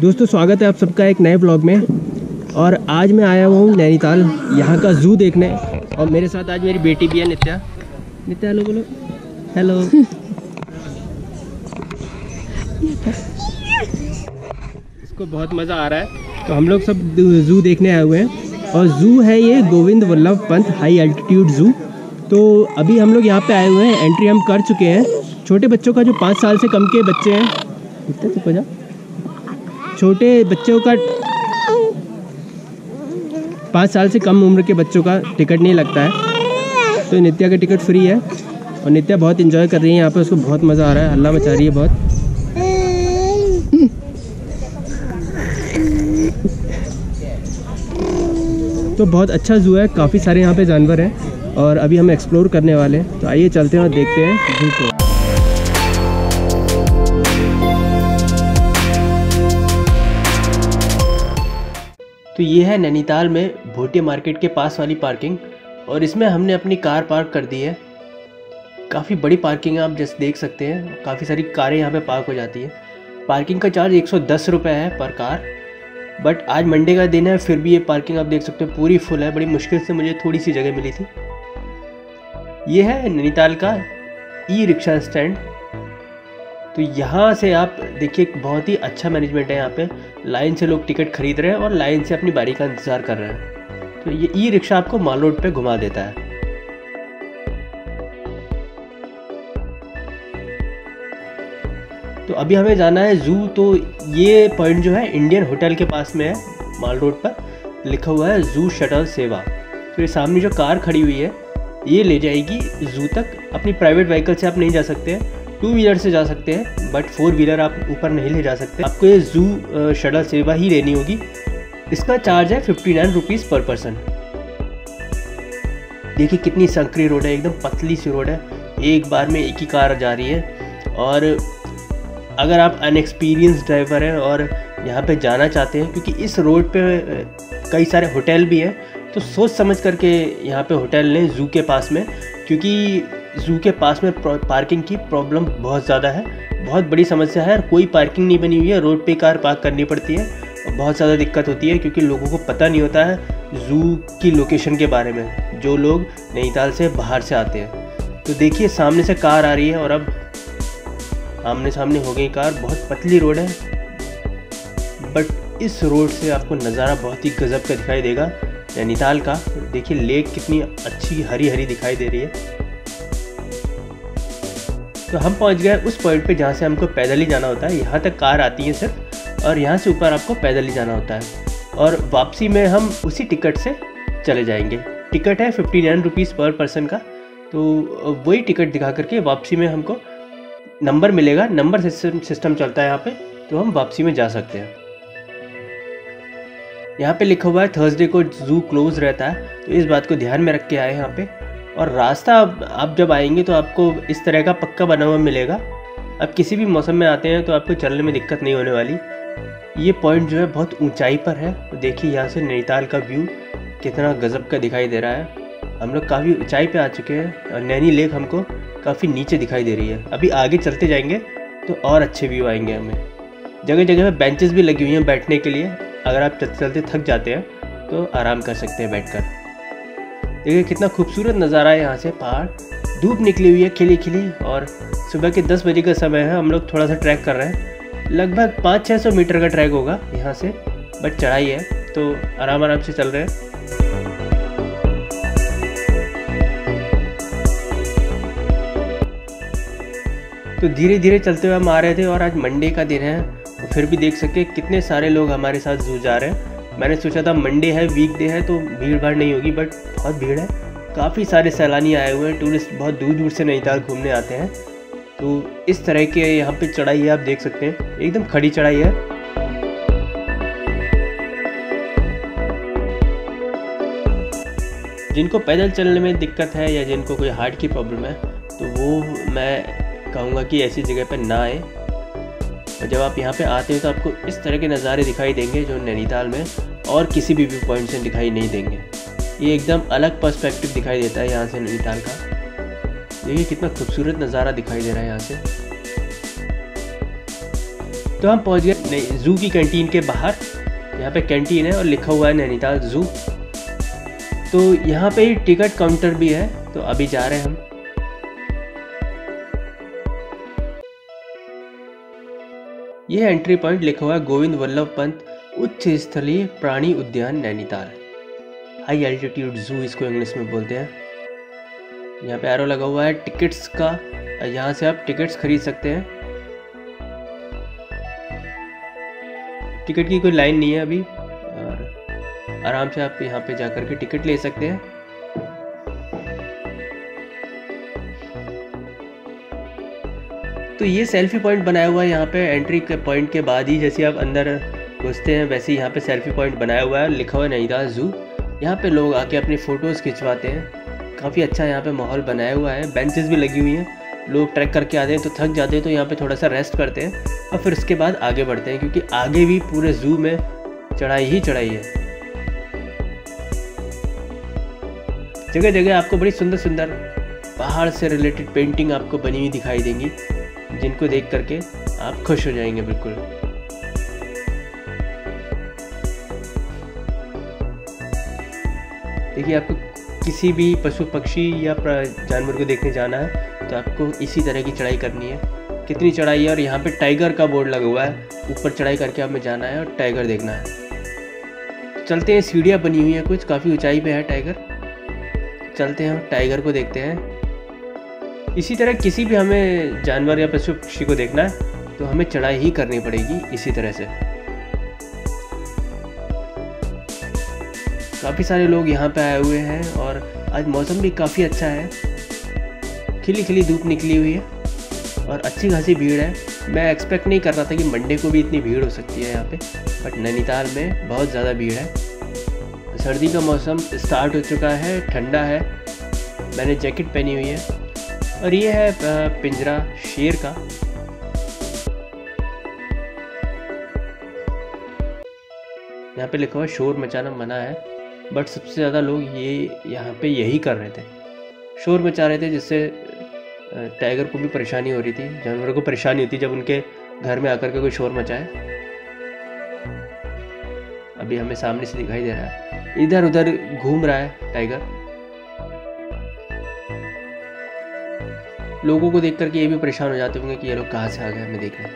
दोस्तों, स्वागत है आप सबका एक नए ब्लॉग में। और आज मैं आया हुआ हूँ नैनीताल, यहाँ का जू देखने। और मेरे साथ आज मेरी बेटी भी है, नित्या। नित्या हेलो बोलो। हेलो इसको बहुत मज़ा आ रहा है। तो हम लोग सब जू देखने आए हुए हैं। और जू है ये Govind Vallabh Pant high altitude zoo तो अभी हम लोग यहाँ पे आए हुए हैं एंट्री हम कर चुके हैं। छोटे बच्चों का जो पाँच साल से कम के बच्चे हैं। हो जा छोटे बच्चों का पाँच साल से कम उम्र के बच्चों का टिकट नहीं लगता है। तो नित्या का टिकट फ्री है और नित्या बहुत इन्जॉय कर रही है, यहाँ पे उसको बहुत मज़ा आ रहा है, हल्ला मचा रही है बहुत। तो बहुत अच्छा जू है, काफ़ी सारे यहाँ पे जानवर हैं और अभी हम एक्सप्लोर करने वाले हैं। तो आइए चलते हैं और देखते हैं जू को। तो ये है नैनीताल में भोटिया मार्केट के पास वाली पार्किंग, और इसमें हमने अपनी कार पार्क कर दी है। काफ़ी बड़ी पार्किंग है, आप जैसे देख सकते हैं काफ़ी सारी कारें यहाँ पे पार्क हो जाती है। पार्किंग का चार्ज एक सौ है पर कार, बट आज मंडे का दिन है, फिर भी ये पार्किंग आप देख सकते हो, पूरी फुल है। बड़ी मुश्किल से मुझे थोड़ी सी जगह मिली थी। ये है नैनीताल का ई रिक्शा स्टैंड। तो यहाँ से आप, देखिए, एक बहुत ही अच्छा मैनेजमेंट है यहाँ पे। लाइन से लोग टिकट खरीद रहे हैं और लाइन से अपनी बारी का इंतज़ार कर रहे हैं। तो ये ई रिक्शा आपको माल रोड पे घुमा देता है। तो अभी हमें जाना है जू तो ये पॉइंट जो है इंडियन होटल के पास में है माल रोड पर। लिखा हुआ है जू शटल सेवा तो ये सामने जो कार खड़ी हुई है, ये ले जाएगी जू तक। अपनी प्राइवेट व्हीकल से आप नहीं जा सकते। हैं टू व्हीलर से जा सकते हैं बट फोर व्हीलर आप ऊपर नहीं ले जा सकते। आपको ये जू शटल सेवा ही लेनी होगी। इसका चार्ज है fifty nine rupees per person देखिए कितनी संकरी रोड है, एकदम पतली सी रोड है। एक बार में एक ही कार जा रही है। और अगर आप अनएक्सपीरियंस ड्राइवर हैं और यहाँ पे जाना चाहते हैं, क्योंकि इस रोड पे कई सारे होटल भी हैं तो सोच समझ करके यहाँ पे होटल लें जू के पास में। क्योंकि जू के पास में पार्किंग की प्रॉब्लम बहुत ज़्यादा है। बहुत बड़ी समस्या है और कोई पार्किंग नहीं बनी हुई है। रोड पे कार पार्क करनी पड़ती है। और बहुत ज़्यादा दिक्कत होती है क्योंकि लोगों को पता नहीं होता है जू की लोकेशन के बारे में। जो लोग नैनीताल से बाहर से आते हैं। तो देखिए, सामने से कार आ रही है और अब आमने सामने हो गई कार। बहुत पतली रोड है। बट इस रोड से आपको नज़ारा बहुत ही गज़ब का दिखाई देगा। नैनीताल का। देखिए, लेक कितनी अच्छी हरी हरी दिखाई दे रही है। तो हम पहुँच गए उस पॉइंट पे जहाँ से हमको पैदल ही जाना होता है। यहाँ तक कार आती है सिर्फ़ और यहाँ से ऊपर आपको पैदल ही जाना होता है। और वापसी में हम उसी टिकट से चले जाएँगे। टिकट है fifty nine rupees per person का। तो वही टिकट दिखा करके वापसी में हमको नंबर मिलेगा। नंबर सिस्टम सिस्टम चलता है यहाँ पे तो हम वापसी में जा सकते हैं। यहाँ पे लिखा हुआ है थर्सडे को जू क्लोज रहता है। तो इस बात को ध्यान में रख के आए यहाँ पे। और रास्ता आप जब आएँगे तो आपको इस तरह का पक्का बना हुआ मिलेगा। अब किसी भी मौसम में आते हैं तो आपको चलने में दिक्कत नहीं होने वाली। ये पॉइंट जो है बहुत ऊंचाई पर है। तो देखिए यहाँ से नैनीताल का व्यू कितना गज़ब का दिखाई दे रहा है। हम लोग काफ़ी ऊंचाई पे आ चुके हैं और नैनी लेक हमको काफ़ी नीचे दिखाई दे रही है। अभी आगे चलते जाएँगे तो और अच्छे व्यू आएँगे हमें। जगह जगह पे बेंचेस भी लगी हुई हैं बैठने के लिए। अगर आप चलते चलते थक जाते हैं तो आराम कर सकते हैं बैठकर। देखिए कितना खूबसूरत नज़ारा है यहाँ से, पहाड़। धूप निकली हुई है खिली खिली और सुबह के 10 बजे का समय है, हम लोग थोड़ा सा ट्रैक कर रहे हैं। लगभग पाँच छः सौ मीटर का ट्रैक होगा यहाँ से, बट चढ़ाई है तो आराम आराम से चल रहे हैं। तो धीरे धीरे चलते हुए हम आ रहे थे, और आज मंडे का दिन है फिर भी देख सके कितने सारे लोग हमारे साथ जू जा रहे हैं। मैंने सोचा था मंडे है वीक डे है तो भीड़ भाड़ नहीं होगी बट बहुत भीड़ है। काफ़ी सारे सैलानी आए हुए हैं टूरिस्ट बहुत दूर दूर से नैनीताल घूमने आते हैं। तो इस तरह के यहाँ पे चढ़ाई है, आप देख सकते हैं। एकदम खड़ी चढ़ाई है। जिनको पैदल चलने में दिक्कत है या जिनको कोई हार्ट की प्रॉब्लम है तो वो मैं कहूँगा कि ऐसी जगह पर ना आए। और जब आप यहाँ पे आते हैं तो आपको इस तरह के नज़ारे दिखाई देंगे जो नैनीताल में और किसी भी व्यू पॉइंट से दिखाई नहीं देंगे। ये एकदम अलग पर्सपेक्टिव दिखाई देता है यहाँ से नैनीताल का। देखिए कितना खूबसूरत नज़ारा दिखाई दे रहा है यहाँ से। तो हम पहुँच गए जू की कैंटीन के बाहर। यहाँ पे कैंटीन है और लिखा हुआ है नैनीताल जू तो यहाँ पे टिकट काउंटर भी है। तो अभी जा रहे हैं हम। यह एंट्री पॉइंट लिखा हुआ है गोविंद वल्लभ पंत, उच्च स्थलीय प्राणी उद्यान नैनीताल। हाई एल्टीट्यूड जू इसको इंग्लिश में बोलते हैं। यहाँ पे एरो लगा हुआ है टिकट्स का यहाँ से आप टिकट्स खरीद सकते हैं। टिकट की कोई लाइन नहीं है अभी, और आराम से आप यहाँ पे जाकर के टिकट ले सकते हैं। तो ये सेल्फी पॉइंट बनाया हुआ है यहाँ पे एंट्री के पॉइंट के बाद ही जैसे आप अंदर घुसते हैं, वैसे यहाँ पे सेल्फी पॉइंट बनाया हुआ है लिखा हुआ है नईदास जू यहाँ पे लोग आके अपनी फ़ोटोज़ खिंचवाते हैं। काफ़ी अच्छा यहाँ पे माहौल बनाया हुआ है। बेंचेस भी लगी हुई हैं। लोग ट्रैक करके आते हैं तो थक जाते हैं तो यहाँ पे थोड़ा सा रेस्ट करते हैं। और फिर उसके बाद आगे बढ़ते हैं, क्योंकि आगे भी पूरे जू में चढ़ाई ही चढ़ाई है। जगह जगह आपको बड़ी सुंदर सुंदर पहाड़ से रिलेटेड पेंटिंग आपको बनी हुई दिखाई देंगी। जिनको देख करके आप खुश हो जाएँगे, बिल्कुल। देखिए, आपको किसी भी पशु, पक्षी या जानवर को देखने जाना है तो आपको इसी तरह की चढ़ाई करनी है। कितनी चढ़ाई है और यहाँ पे टाइगर का बोर्ड लगा हुआ है। ऊपर चढ़ाई करके हमें जाना है और टाइगर देखना है। चलते हैं, सीढ़ियाँ बनी हुई हैं कुछ, काफ़ी ऊंचाई पे है टाइगर। चलते हैं, टाइगर को देखते हैं। इसी तरह किसी भी हमें जानवर या पशु पक्षी को देखना है तो हमें चढ़ाई ही करनी पड़ेगी इसी तरह से। काफ़ी सारे लोग यहाँ पे आए हुए हैं और आज मौसम भी काफ़ी अच्छा है। खिली खिली धूप निकली हुई है और अच्छी खासी भीड़ है। मैं एक्सपेक्ट नहीं कर रहा था कि मंडे को भी इतनी भीड़ हो सकती है यहाँ पे बट नैनीताल में बहुत ज़्यादा भीड़ है। सर्दी का मौसम स्टार्ट हो चुका है, ठंडा है। मैंने जैकेट पहनी हुई है। और ये है पिंजरा शेर का। यहाँ पे लिखा हुआ शोर मचाना मना है बट सबसे ज़्यादा लोग ये, यहाँ पे यही कर रहे थे। शोर मचा रहे थे, जिससे टाइगर को भी परेशानी हो रही थी, जानवरों को परेशानी होती जब उनके घर में आकर के कोई शोर मचाए। अभी हमें सामने से दिखाई दे रहा है। इधर उधर घूम रहा है टाइगर लोगों को देख करके ये भी परेशान हो जाते होंगे कि ये लोग कहाँ से आ गए, हमें देखना।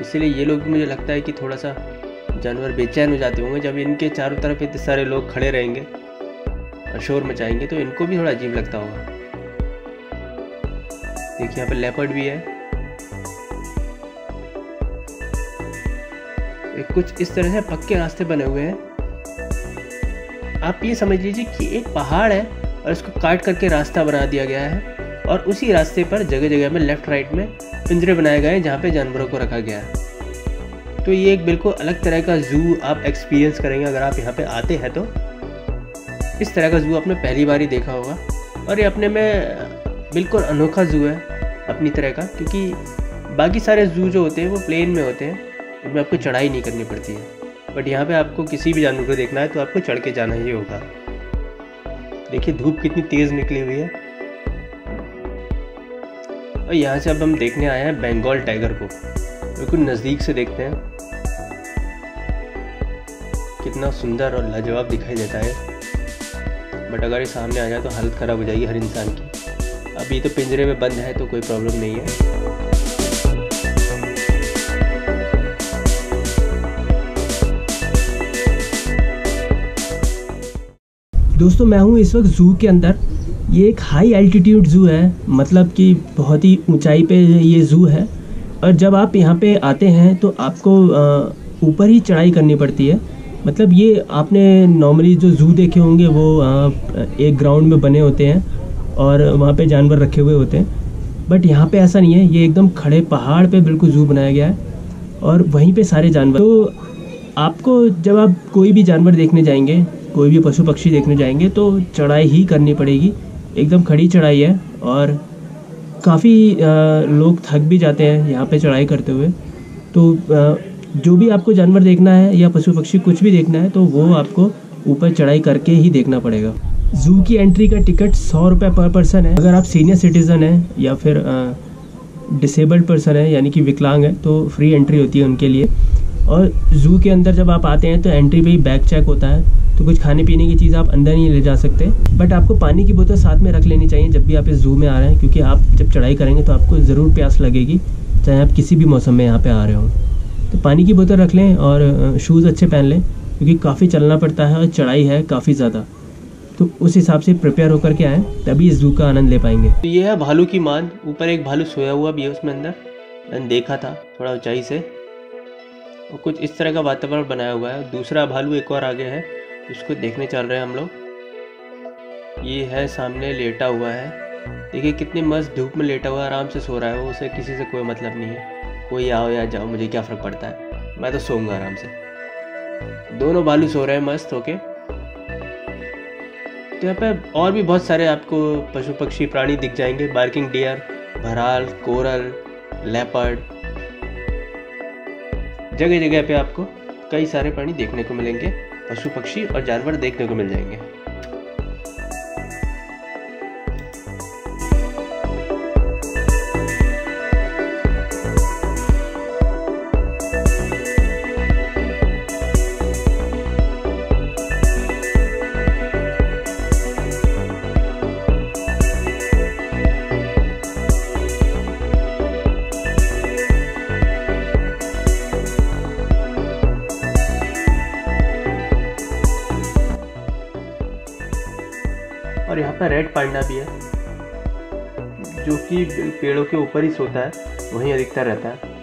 इसीलिए ये लोग मुझे लगता है कि थोड़ा सा जानवर बेचैन हो जाते होंगे जब इनके चारों तरफ़ इतने सारे लोग खड़े रहेंगे और शोर मचाएँगे तो इनको भी थोड़ा अजीब लगता होगा। देखिए, यहाँ पर लेपर्ड भी है। कुछ इस तरह से पक्के रास्ते बने हुए हैं। आप ये समझ लीजिए कि एक पहाड़ है और इसको काट करके रास्ता बना दिया गया है और उसी रास्ते पर जगह जगह में लेफ़्ट राइट में पिंजरे बनाए गए हैं जहाँ पे जानवरों को रखा गया है। तो ये एक बिल्कुल अलग तरह का जू आप एक्सपीरियंस करेंगे अगर आप यहाँ पे आते हैं तो। इस तरह का जू आपने पहली बार ही देखा होगा और ये अपने में बिल्कुल अनोखा जू है अपनी तरह का, क्योंकि बाकी सारे जू जो होते हैं वो प्लेन में होते हैं, उनमें आपको चढ़ाई नहीं करनी पड़ती है। बट यहाँ पे आपको किसी भी जानवर को देखना है तो आपको चढ़ के जाना ही होगा। देखिए, धूप कितनी तेज़ निकली हुई है। और यहाँ से अब हम देखने आए हैं बंगाल टाइगर को। बिल्कुल नज़दीक से देखते हैं। कितना सुंदर और लाजवाब दिखाई देता है। बट अगर ये सामने आ जाए तो हालत ख़राब हो जाएगी हर इंसान की। अभी तो पिंजरे में बंद है तो कोई प्रॉब्लम नहीं है। दोस्तों, मैं हूँ इस वक्त ज़ू के अंदर। ये एक हाई एल्टीट्यूड ज़ू है मतलब कि बहुत ही ऊंचाई पे ये ज़ू है। और जब आप यहाँ पे आते हैं तो आपको ऊपर ही चढ़ाई करनी पड़ती है। मतलब ये आपने नॉर्मली जो ज़ू देखे होंगे, वो एक ग्राउंड में बने होते हैं और वहाँ पे जानवर रखे हुए होते हैं। बट यहाँ पे ऐसा नहीं है, ये एकदम खड़े पहाड़ पे बिल्कुल ज़ू बनाया गया है और वहीं पे सारे जानवर। तो आपको जब आप कोई भी जानवर देखने जाएँगे कोई भी पशु पक्षी देखने जाएँगे तो चढ़ाई ही करनी पड़ेगी। एकदम खड़ी चढ़ाई है और काफ़ी लोग थक भी जाते हैं यहाँ पे चढ़ाई करते हुए। तो आ, जो भी आपको जानवर देखना है या पशु पक्षी कुछ भी देखना है तो वो आपको ऊपर चढ़ाई करके ही देखना पड़ेगा। जू की एंट्री का टिकट सौ रुपये पर पर्सन है। अगर आप सीनियर सिटीज़न हैं या फिर डिसेबल्ड पर्सन है यानी कि विकलांग है तो फ्री एंट्री होती है उनके लिए। और ज़ू के अंदर जब आप आते हैं तो एंट्री पे ही बैग चेक होता है। तो कुछ खाने पीने की चीज़ आप अंदर नहीं ले जा सकते। बट आपको पानी की बोतल साथ में रख लेनी चाहिए जब भी आप इस जू में आ रहे हैं, क्योंकि आप जब चढ़ाई करेंगे तो आपको ज़रूर प्यास लगेगी, चाहे आप किसी भी मौसम में यहाँ पर आ रहे हो। तो पानी की बोतल रख लें और शूज़ अच्छे पहन लें, क्योंकि काफ़ी चलना पड़ता है और चढ़ाई है काफ़ी ज़्यादा। तो उस हिसाब से प्रिपेयर होकर के आएँ, तभी इस जू का आनंद ले पाएँगे। तो ये है भालू की मान। ऊपर एक भालू सोया हुआ भी है उसमें अंदर। मैंने देखा था थोड़ा ऊंचाई से। और कुछ इस तरह का वातावरण बनाया हुआ है। दूसरा भालू एक और आगे है। उसको देखने चल रहे हैं हम लोग। ये है, सामने लेटा हुआ है। देखिए, कितनी मस्त धूप में लेटा हुआ आराम से सो रहा है वो। उसे किसी से कोई मतलब नहीं है। कोई आओ या जाओ, मुझे क्या फ़र्क पड़ता है? मैं तो सोऊँगा आराम से। दोनों भालू सो रहे हैं, मस्त, ओके। तो यहाँ पे और भी बहुत सारे आपको पशु पक्षी प्राणी दिख जाएँगे। Barking deer, भराल, coral, leopard. जगह जगह पे आपको कई सारे प्राणी देखने को मिलेंगे। पशु पक्षी और जानवर देखने को मिल जाएँगे। पर रेड पांडा भी है, जो कि पेड़ों के ऊपर ही सोता है, वहीं अधिकतर रहता है।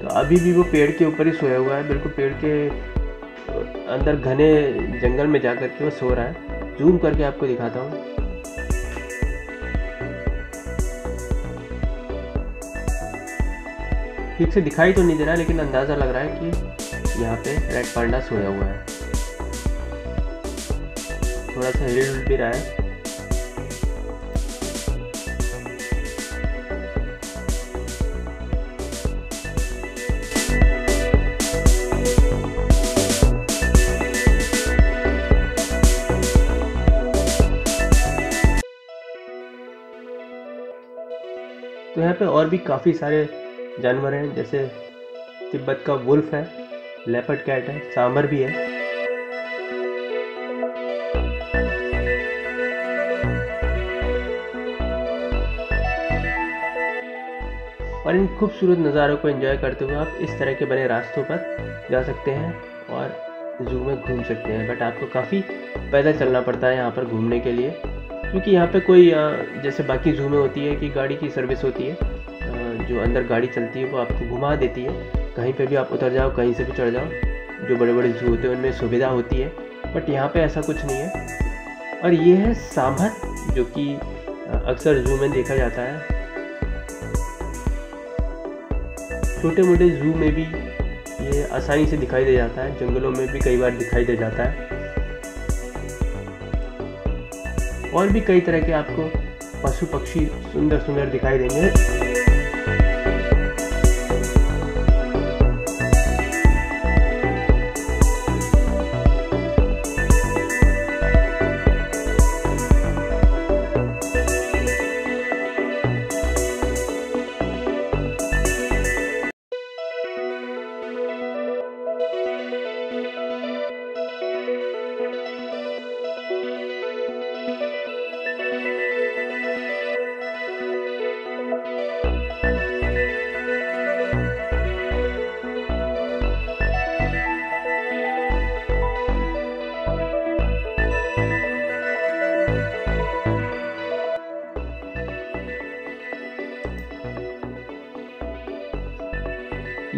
तो अभी भी वो पेड़ के ऊपर ही सोया हुआ है, बिल्कुल पेड़ के अंदर घने जंगल में जा के वो सो रहा है। जूम करके आपको दिखाता हूँ। ठीक से दिखाई तो नहीं दे रहा, लेकिन अंदाज़ा लग रहा है कि यहाँ पे रेड पांडा सोया हुआ है। थोड़ा सा हिल भी रहा है। यहाँ पे और भी काफ़ी सारे जानवर हैं, जैसे तिब्बत का वुल्फ है, लेपर्ड कैट है, सांबर भी है। और इन खूबसूरत नज़ारों को एंजॉय करते हुए आप इस तरह के बने रास्तों पर जा सकते हैं और जू में घूम सकते हैं। बट आपको काफ़ी पैदल चलना पड़ता है यहाँ पर घूमने के लिए। क्योंकि यहाँ पे कोई जैसे बाकी जू में होती है कि गाड़ी की सर्विस होती है जो अंदर गाड़ी चलती है वो आपको घुमा देती है, कहीं पे भी आप उतर जाओ, कहीं से भी चढ़ जाओ, जो बड़े बड़े जू होते हैं उनमें सुविधा होती है, बट यहाँ पे ऐसा कुछ नहीं है। और ये है सांभर जो कि अक्सर जू में देखा जाता है। छोटे मोटे जू में भी ये आसानी से दिखाई दे जाता है, जंगलों में भी कई बार दिखाई दे जाता है। और भी कई तरह के आपको पशु पक्षी सुंदर सुंदर दिखाई देंगे।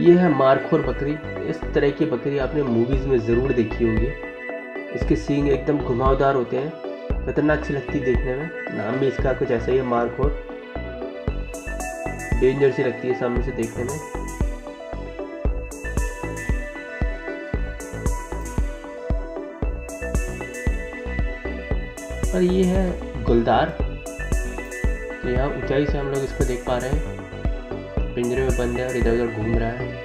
ये है मारखोर बकरी। इस तरह की बकरी आपने मूवीज़ में ज़रूर देखी होगी। इसके सींग एकदम घुमावदार होते हैं। खतरनाक सी लगती देखने में। नाम भी इसका कुछ ऐसा ही है, मारखोर। डेंजर सी लगती है सामने से देखने में। और ये है गुलदार। तो यहाँ ऊंचाई से हम लोग इसको देख पा रहे हैं। पिंजरे में बंद है और इधर उधर घूम रहा है।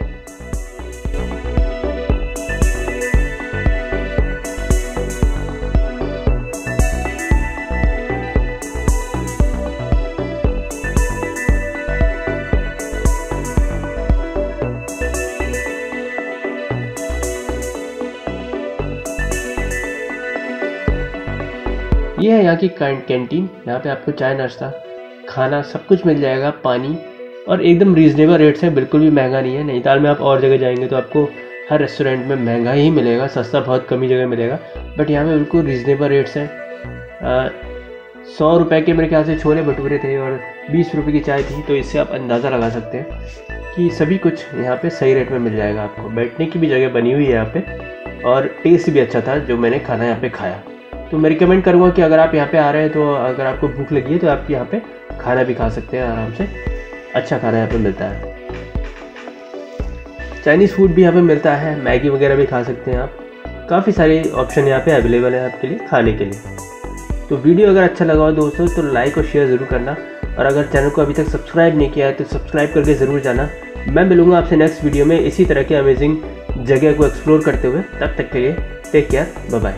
ये है यहाँ की कैंटीन यहाँ पे आपको चाय नाश्ता, खाना सब कुछ मिल जाएगा, पानी और एकदम रीज़नेबल रेट से बिल्कुल भी महँगा नहीं है। नैनीताल में आप और जगह जाएँगे तो आपको हर रेस्टोरेंट में महँगा ही मिलेगा, सस्ता बहुत कम ही जगह मिलेगा। बट यहाँ पे बिल्कुल रीज़नेबल रेट्स हैं। सौ रुपये के मेरे ख्याल से छोले भटूरे थे और बीस रुपये की चाय थी तो इससे आप अंदाज़ा लगा सकते हैं कि सभी कुछ यहाँ पे सही रेट में मिल जाएगा आपको। बैठने की भी जगह बनी हुई है यहाँ पे और टेस्ट भी अच्छा था जो मैंने खाना यहाँ पे खाया। तो मैं रिकमेंड करूँगा कि अगर आप यहाँ पे आ रहे हैं तो अगर आपको भूख लगी है तो आप यहाँ पे खाना भी खा सकते हैं आराम से। अच्छा खाना यहाँ पर मिलता है। चाइनीज़ फ़ूड भी यहाँ पे मिलता है, मैगी वगैरह भी खा सकते हैं आप। काफ़ी सारे ऑप्शन यहाँ पे अवेलेबल है आपके लिए खाने के लिए। तो वीडियो अगर अच्छा लगा हो दोस्तों तो लाइक और शेयर ज़रूर करना। और अगर चैनल को अभी तक सब्सक्राइब नहीं किया है तो सब्सक्राइब करके ज़रूर जाना। मैं मिलूँगा आपसे नेक्स्ट वीडियो में इसी तरह के अमेजिंग जगह को एक्सप्लोर करते हुए। तब तक के लिए टेक केयर बाय